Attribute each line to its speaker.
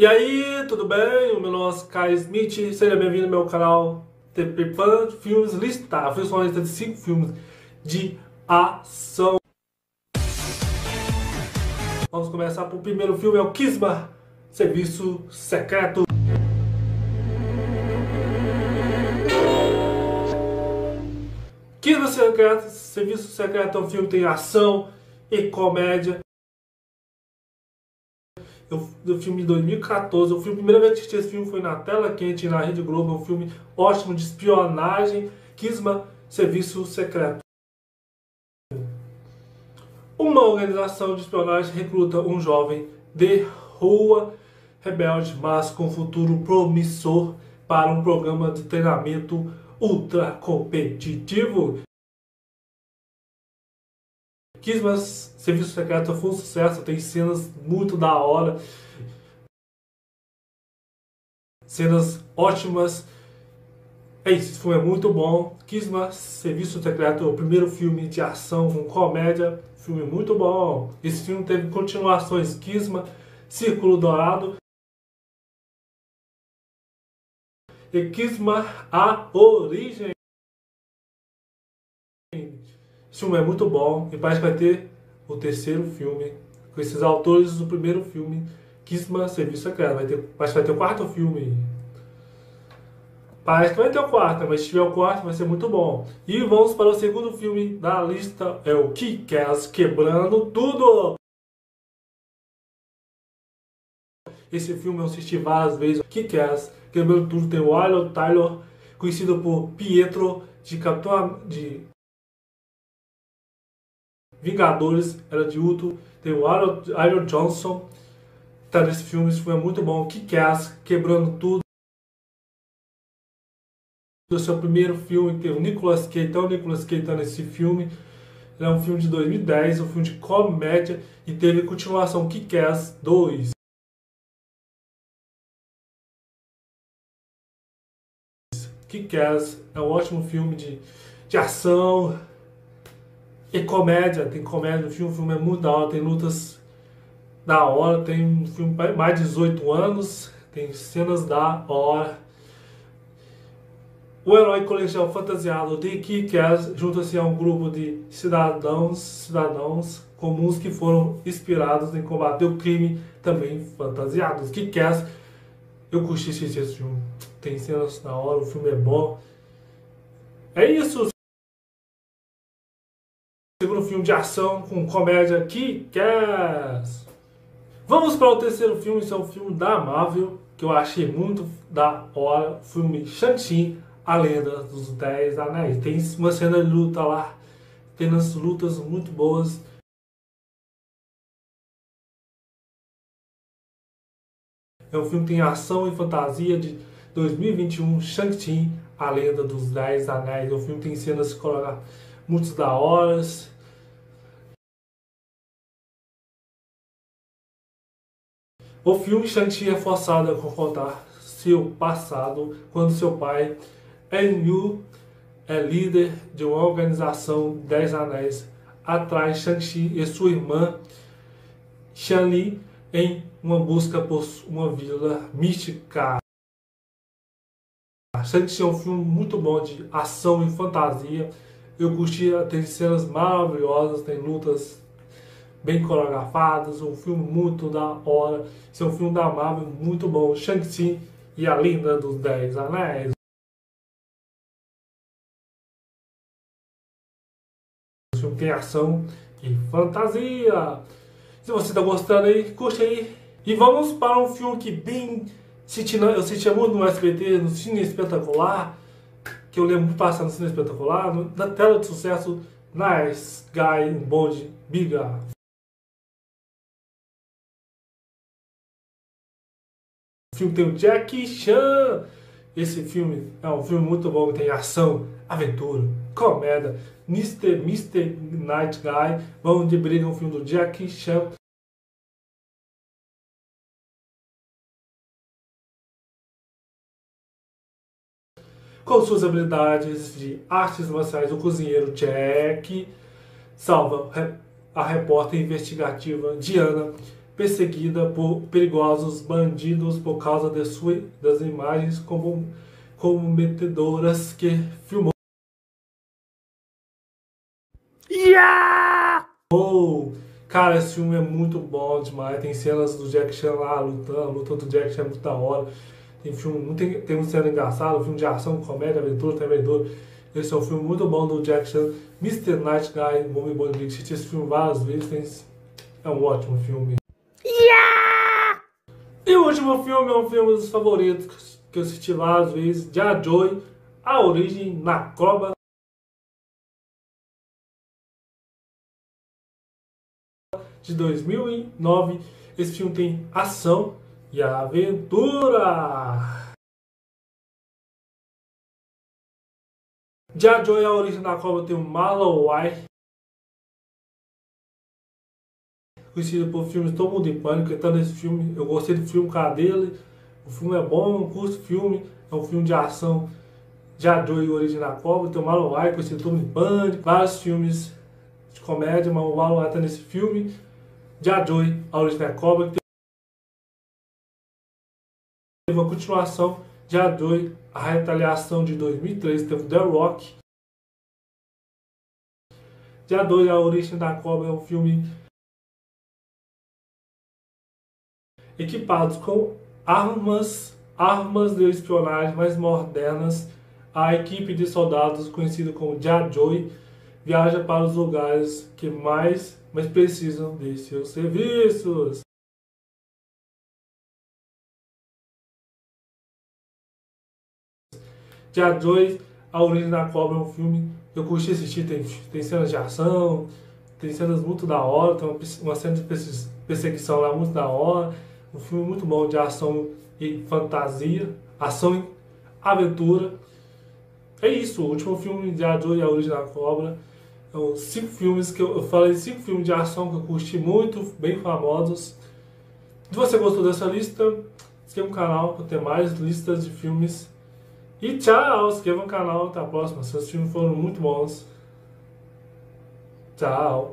Speaker 1: E aí, tudo bem? O meu nome é Kai Smith, seja bem-vindo ao meu canal TP Pan Filmes Listar. Fiz uma lista de 5 filmes de ação. Vamos começar para o primeiro filme, é o Kisma, Serviço Secreto. Kisma Secreto, Serviço Secreto é um filme que tem ação e comédia do filme de 2014. O filme, a primeira vez que assisti esse filme foi na tela quente na Rede Globo. É um filme ótimo de espionagem, Kisma, Serviço Secreto. Uma organização de espionagem recruta um jovem de rua rebelde, mas com futuro promissor para um programa de treinamento ultra competitivo. Kismas Serviço Secreto foi um sucesso, tem cenas muito da hora, cenas ótimas. É isso, esse filme é muito bom. Kisma Serviço Secreto é o primeiro filme de ação com comédia, filme muito bom. Esse filme teve continuações, Kisma, Círculo Dourado e Kisma A Origem. Esse filme é muito bom e parece que vai ter o terceiro filme com esses autores do primeiro filme, Kisma Serviço Secreto. Vai ter, parece que vai ter o quarto filme. Parece que vai ter o quarto, mas se tiver o quarto vai ser muito bom. E vamos para o segundo filme da lista, é o Kick-Ass Quebrando Tudo. Esse filme eu assisti várias vezes. Kick-Ass Quebrando Tudo tem o Tyler, conhecido por Pietro de Capitão de Vingadores, era de Uto, tem o Iron Johnson, tá nesse filme, esse filme é muito bom, Kick-Ass, Quebrando Tudo. O seu primeiro filme, tem o Nicolas Cage, então o Nicolas Cage tá nesse filme, é um filme de 2010, um filme de comédia, e teve continuação Kick-Ass 2. Kick-Ass é um ótimo filme de, de ação, e comédia, tem comédia no filme, o filme é muito da hora, tem lutas da hora, tem um filme mais de 18 anos, tem cenas da hora. O herói colegial fantasiado de Kick-Ass junta-se a um grupo de cidadãos, cidadãos comuns que foram inspirados em combater o crime, também fantasiados. Kick-Ass, eu curti esse filme, tem cenas da hora, o filme é bom. É isso, filme de ação com comédia que quer. Vamos para o terceiro filme, esse é um filme da Marvel, que eu achei muito da hora. O filme Shang-Chi, A Lenda dos Dez Anéis. Tem uma cena de luta lá, tem umas lutas muito boas. É um filme que tem ação e fantasia de 2021, Shang-Chi, A Lenda dos Dez Anéis. É um filme tem cenas muitos da horas. O filme Shang-Chi é forçado a contar seu passado quando seu pai, Enyu, é líder de uma organização Dez Anéis, atrai Shang-Chi e sua irmã Li em uma busca por uma vila mística. Shang-Chi é um filme muito bom de ação e fantasia eu curti, tem cenas maravilhosas, tem lutas bem coreografadas, um filme muito da hora. Esse é um filme da Marvel muito bom. Shang-Chi e a Linda dos Dez Anéis. O filme tem ação e fantasia. Se você está gostando aí, curte aí. E vamos para um filme que bem... Eu assistia muito no SBT, no Cine Espetacular que eu lembro de passar no cinema espetacular, na tela de sucesso, Nice Guy, um bonde, biga. Filme tem o Jackie Chan. Esse filme é um filme muito bom, tem ação, aventura, comédia. Mr. Mr. Night Guy, vamos de briga, um filme do Jackie Chan. Com suas habilidades de artes marciais, o cozinheiro Jack salva a repórter investigativa Diana perseguida por perigosos bandidos por causa de sua, das imagens como, comprometedoras que filmou. Yeah! Oh, cara, esse filme é muito bom demais. Tem cenas do Jack Chan lá lutando, a luta do Jack Chan é muito da hora. Tem filme, tem, tem uma cena engraçada, um filme de ação, comédia, aventura, tem aventura. Esse é um filme muito bom do Jack Chan. Mr. Night Guy, Bom Big Assisti esse filme várias vezes, tem, é um ótimo filme. Último filme é um filme dos favoritos que eu assisti várias vezes, Já Joy, A Origem na Cobra. De 2009, esse filme tem ação e aventura. Já Joy, a origem da cobra, tem o Malawai. Conhecido por filmes Todo Mundo em Pânico, então nesse filme, eu gostei do filme com dele. O filme é bom, curto filme, é um filme de ação. Já Joy, a origem da cobra, tem o Malawai, conhecido Todo Mundo em Pânico. Vários filmes de comédia, mas o Malawai tá nesse filme. Já Joy, a origem da cobra, que teve uma continuação Dia 2, a retaliação de 2003, teve The Rock. Dia 2, A Origem da Cobra é um filme equipados com armas, armas de espionagem mais modernas. A equipe de soldados, conhecida como Jajoi, viaja para os lugares que mais, mais precisam de seus serviços. 2, A Origem da Cobra é um filme que eu curti assistir, tem, tem cenas de ação, tem cenas muito da hora, tem uma, uma cena de perseguição lá muito da hora. Um filme muito bom de ação e fantasia, ação e aventura. É isso, o último filme de Joe e a Origem da Cobra. São cinco filmes que eu, eu falei, cinco filmes de ação que eu curti muito, bem famosos. Se você gostou dessa lista, inscreva no canal para ter mais listas de filmes e tchau, inscreva no canal, até a próxima. Seus filmes foram muito bons. Tchau.